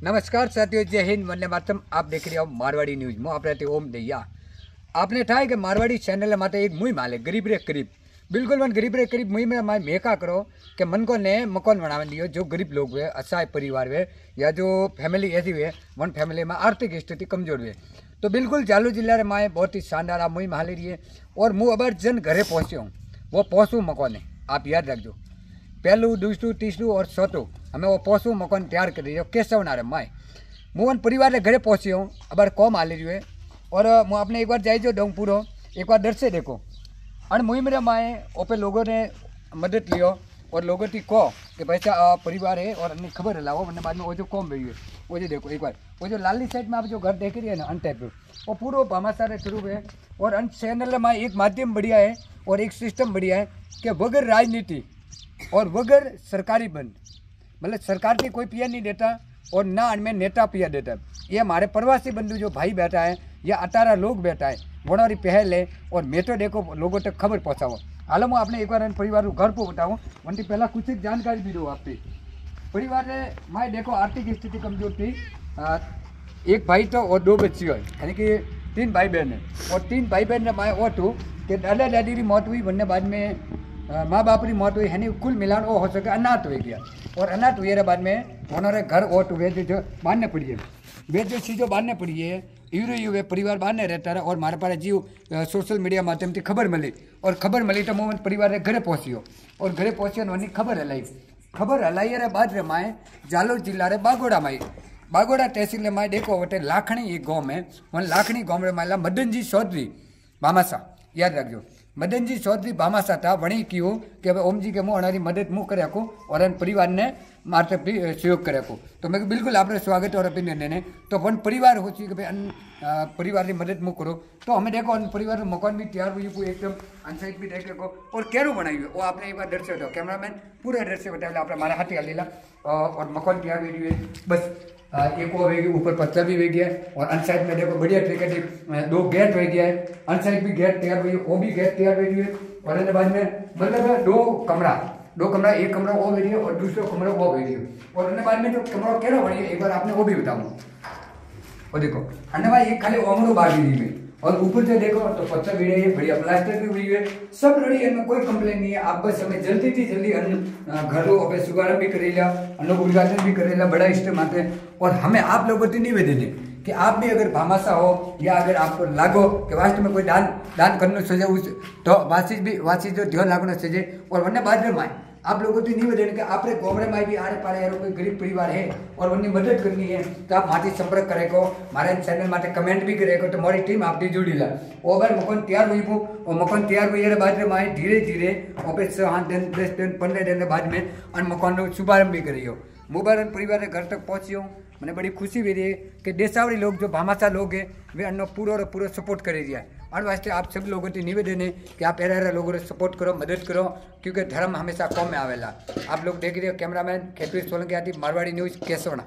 નમસ્કાર સાથીઓ જય હિન્દ વંદે માતરમ આપ દેખ રહ્યા હો મારવાડી ન્યૂઝ હું આપણે ઓમ દૈયા आपने था कि मारवाड़ी चैनल माते एक मुहिम हाले गरीब रे करीब बिल्कुल मन गरीब रे करीब मुहिम में मैं मेका करो कि मन को ने मकान बनावे लियो जो गरीब लोग हुए असहाय परिवार हुए या जो फैमिली ऐसी हुए वन फैमिली में आर्थिक स्थिति कमजोर हुए तो बिल्कुल जालू जिला रे माए बहुत ही शानदार आप मुहिम हाले रही है और मुँह अबर जन घरे पहुँचे हूँ वो पहुँचूँ मकान आप याद रखो पहलू दूसरू तीसरू और चौथું અમે वो પહોંચવું મકાન તૈયાર કરી રહ્યો કેશવના રે માય હું અને પરિવારને ઘરે પહોંચ્યો હું અબાર કોમ હાલી રહ્યો है और હું आपने एक बार जाइजो डोंग पूरो एक बार डर से देखो અને मुहिम रे माए ओपे लोगों ने मदद लियो और लोगों की कहो कि भाई साहब आ परिवार है और अन्य खबर है लाओ वरना बाद में वो जो कॉम रही है वो जो देखो एक बार वो जो लाली साइड में आप जो घर देख रही है ना अन टाइप वो पूरा भामासारे शुरू है और अन चैनल में एक माध्यम बढ़िया है और एक सिस्टम बढ़िया है कि वगैर राजनीति और वगैर सरकारी बंद मतलब सरकार की कोई पिया नहीं देता और ना अनमें नेता पिया देता ये हमारे प्रवासी बंधु जो भाई बैठा है या अठारह लोग बैठा है वोड़ारी पहल और मैं तो देखो लोगों तक खबर पहुँचाओ हाल मैं आपने एक बार परिवार को घर पर बताऊँ वनती पहला कुछ एक जानकारी भी दूँ आपकी परिवार ने मैं देखो आर्थिक स्थिति कमज़ोर थी आ, एक भाई तो और दो बच्ची हो यानी कि तीन भाई बहन है और तीन भाई बहन ने मैं और थू कि दादा दादी की मौत हुई बनने बाद में माँ बाप की मौत हुई है नहीं कुल मिलान वो हो सके, अनाथ हो गया। और अनाथ हुए रे बाद में उन्होंने घर ओट हुए जो बांधने पड़ी है वे जो चीज़ों बांधने पड़ी है यूरो युवे परिवार बांधने रहता रहा और मारे पास जीव सोशल मीडिया माध्यम से खबर मिली। और खबर मिली तो मैं परिवार घरे पहुंचियो। और घरे पहुंचियो ने वनी खबर हलाई। खबर हलाई रे बाद रे माए जालोर जिला रे बागोड़ा माई। बागोड़ा तहसील में देखो, वटे लाखणी एक गाँव में, वन लाखणी गाँव में माला मदन जी चौधरी बामासा याद रखो मदन जी चौधरी बामासा था वणी क्यों कि भाई ओम जी के मुँह हमारी मदद मुँह करे को और परिवार ने मारते भी सहयोग करे को। तो मैं बिल्कुल आपने स्वागत और अभिनंदन देने तो वन परिवार हो कि भाई अन परिवार की मदद मुँह करो। तो हमें देखो अन परिवार मकान भी तैयार हुई हुई एकदम अनसाइड भी देख को। और कैरो बनाई हुई वो आपने एक बार से बताओ कैमरामैन पूरे से बताया आपने हमारे हाथी लीला और मकान तैयार हुई है। बस। एक वो वेगी ऊपर पत्थर भी वेगी है और अन साइड में देखो बढ़िया तरीके से दो गेट वे गया है। अन साइड भी गेट तैयार हुई है, वो भी गेट तैयार हुई है। और इनके बाद में मतलब दो कमरा दो कमरा, एक कमरा वो वेरी है और दूसरा कमरा वो वेरी है और इनके बाद में जो कमरा कह रहा एक बार आपने वो भी बताऊँ और देखो अन्य भाई एक खाली ओमरो दी में और ऊपर से देखो तो पत्थर भी रही है बढ़िया प्लास्टर भी हुई है। सब रेडी है कोई कंप्लेन नहीं है। आप बस हमें जल्दी थी जल्दी घरों अपने शुभारंभ भी करेला अन्न उद्घाटन भी करेला बड़ा इष्ट माते और हमें आप लोगों से निवेदन है कि आप भी अगर भामाशा हो, या अगर आपको लागो कि वास्तव में कोई दान दान करना सजे, उस तो वासी भी वासी जो ध्यान लागना सजे, और वरना बाद में माए। आप लोगों से निवेदन कि आपने गोमड़े में भी आड़े पाड़े यार कोई गरीब परिवार है और उन्हें मदद करनी है तो आप माथी संपर्क करे को मारे चैनल माथे कमेंट भी करे को तो मारी टीम आपकी जुड़ी ला वो बार मकान तैयार हुई वो और मकान तैयार हुई है बाद में माए धीरे धीरे ऑफ़िस से हाँ दिन, दस दिन, पंद्रह दिन बाद में और मकान शुभारंभ भी करियो। मोबाइल परिवार घर तक पहुंचियो। मैंने बड़ी खुशी हुई रही है कि देशावरी लोग, जो भामाशा लोग हैं, वे अन्नो पूरा और पूरा सपोर्ट करे दिया। है और वास्ते आप सब लोगों से निवेदन है कि आप अरे लोगों ने सपोर्ट करो, मदद करो, क्योंकि धर्म हमेशा कौम में आवेला। आप लोग देख रहे हो कैमरामैन खेतवीर सोलंकी मारवाड़ी न्यूज़ केसोना